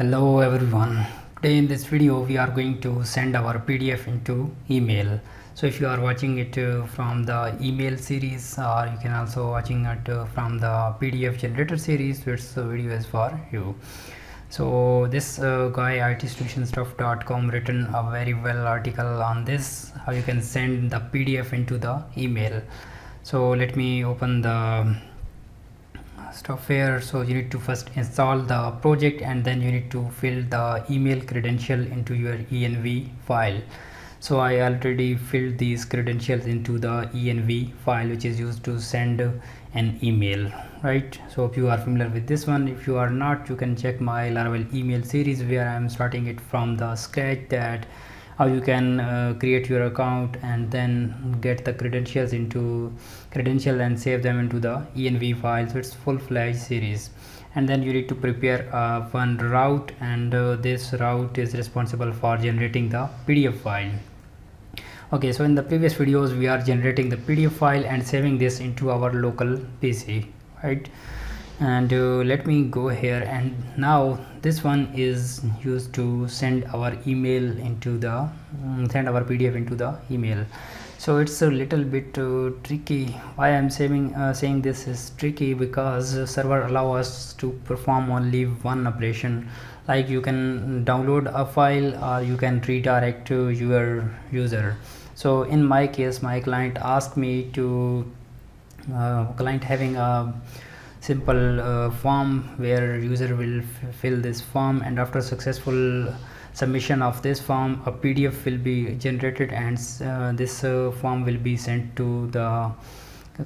hello everyone. Today in this video we are going to send our pdf into email. So if you are watching it uh, from the email series or you can also watching it uh, from the pdf generator series this video is for you. So this uh, guy itsolutionstuff.com written a very well article on this how you can send the pdf into the email. So let me open the stuff here so you need to first install the project and then you need to fill the email credential into your env file. So i already filled these credentials into the env file which is used to send an email right? So if you are familiar with this one if you are not you can check my laravel email series where i am starting it from the scratch that how you can uh, create your account and then get the credentials into credential and save them into the env file. So it's full-fledged series. And then you need to prepare uh, one route and uh, this route is responsible for generating the pdf file. Okay so in the previous videos we are generating the pdf file and saving this into our local pc right and uh, let me go here. And now this one is used to send our email into the um, send our pdf into the email. So it's a little bit uh, tricky. Why i'm saying uh, saying this is tricky? Because server allow us to perform only one operation. Like you can download a file or you can redirect to your user. So in my case my client asked me to uh, client having a simple uh, form where user will fill this form and after successful submission of this form a pdf will be generated and uh, this uh, form will be sent to the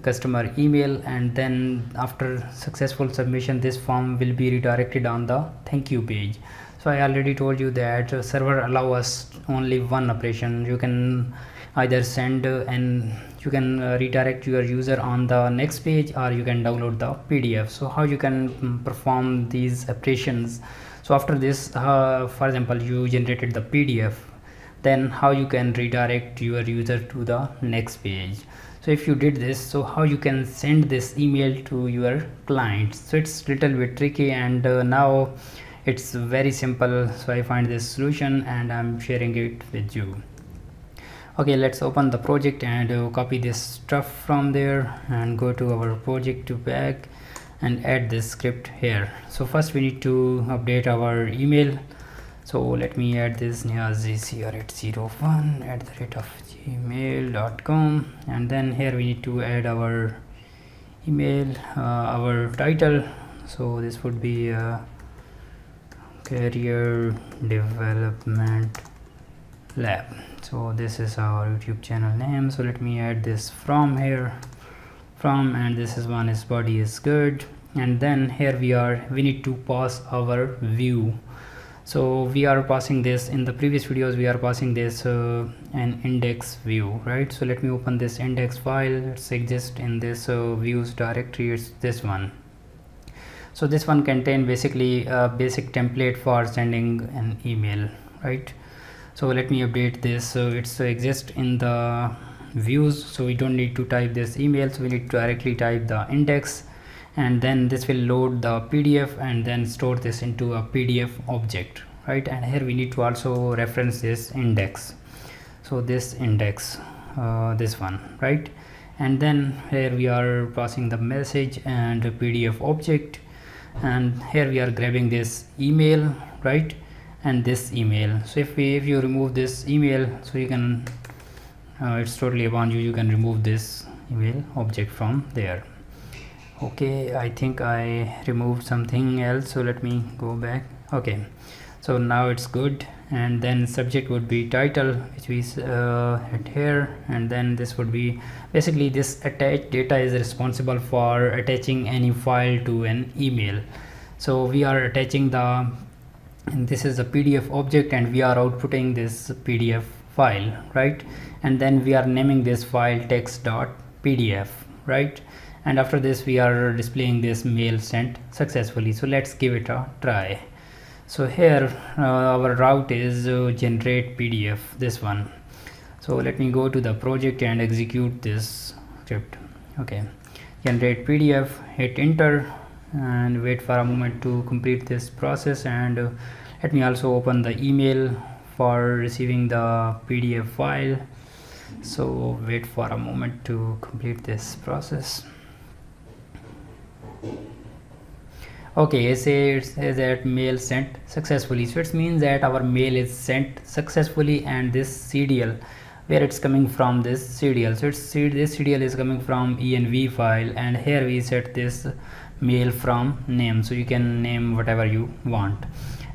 customer email and then after successful submission this form will be redirected on the thank you page. So i already told you that server allow us only one operation. You can either send and you can uh, redirect your user on the next page or you can download the pdf so how you can um, perform these operations so after this uh, for example you generated the pdf then how you can redirect your user to the next page? So if you did this so how you can send this email to your client so it's little bit tricky and uh, now it's very simple. So i find this solution and i'm sharing it with you okay let's open the project and uh, copy this stuff from there and go to our project to back and add this script here. So first we need to update our email. So let me add this niazicr801 at the rate of gmail.com and then here we need to add our email uh, our title. So this would be uh, career development lab so this is our youtube channel name. So let me add this from here from and this is one is body is good. And then here we are we need to pass our view. So we are passing this in the previous videos we are passing this uh, an index view right? So let me open this index file. It's exist in this uh, views directory. It's this one. So this one contain basically a basic template for sending an email right so let me update this. So it's exist in the views. So we don't need to type this email. So we need to directly type the index. And then this will load the pdf and then store this into a pdf object right? And here we need to also reference this index. So this index uh, this one right? And then here we are passing the message and pdf object. And here we are grabbing this email right and this email. So if we if you remove this email so you can uh, it's totally upon you you can remove this email object from there. Okay i think i removed something else so let me go back. Okay so now it's good. And then subject would be title which we uh, hit here. And then this would be basically this attached data is responsible for attaching any file to an email. So we are attaching the and this is a pdf object and we are outputting this pdf file right? And then we are naming this file text.pdf right? And after this we are displaying this mail sent successfully. So let's give it a try. So here uh, our route is uh, generate pdf this one. So let me go to the project and execute this script. Okay. Generate pdf hit enter and wait for a moment to complete this process. And uh, let me also open the email for receiving the pdf file. So wait for a moment to complete this process. Okay it says that mail sent successfully. So it means that our mail is sent successfully and this cdl where it's coming from this cdl so it's this cdl is coming from env file and here we set this mail from name. So you can name whatever you want.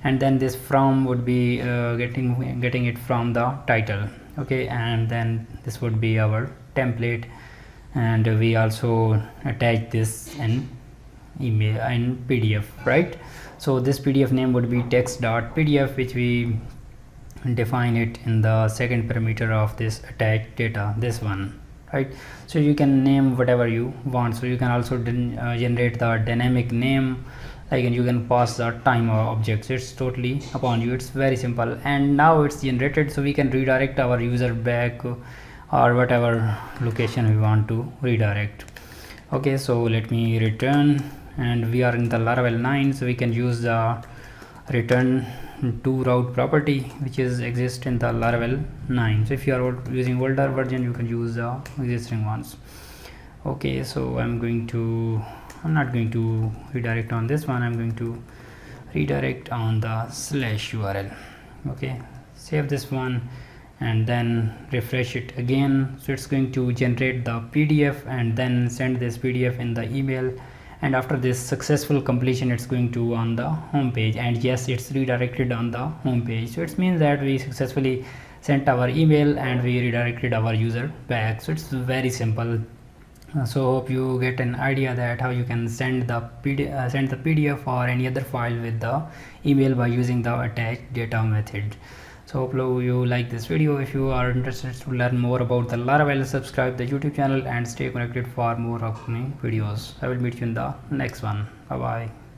And then this from would be uh, getting getting it from the title okay? And then this would be our template. And we also attach this in email in pdf right? So this pdf name would be text.pdf which we define it in the second parameter of this attached data this one right? So you can name whatever you want. So you can also uh, generate the dynamic name like you can pass the timer objects. It's totally upon you. It's very simple. And now it's generated so we can redirect our user back or whatever location we want to redirect. Okay so let me return. And we are in the laravel 9 so we can use the return to route property which is exist in the laravel 9 so if you are using older version you can use the existing ones. Okay so i'm going to i'm not going to redirect on this one. I'm going to redirect on the slash url okay save this one and then refresh it again. So it's going to generate the pdf and then send this pdf in the email and after this successful completion it's going to on the home page and yes it's redirected on the home page so it means that we successfully sent our email and we redirected our user back. So it's very simple. Uh, so hope you get an idea that how you can send the PDF, uh, send the PDF or any other file with the email by using the attached data method so hope you like this video. If you are interested to learn more about the laravel subscribe the youtube channel and stay connected for more upcoming videos. I will meet you in the next one. Bye bye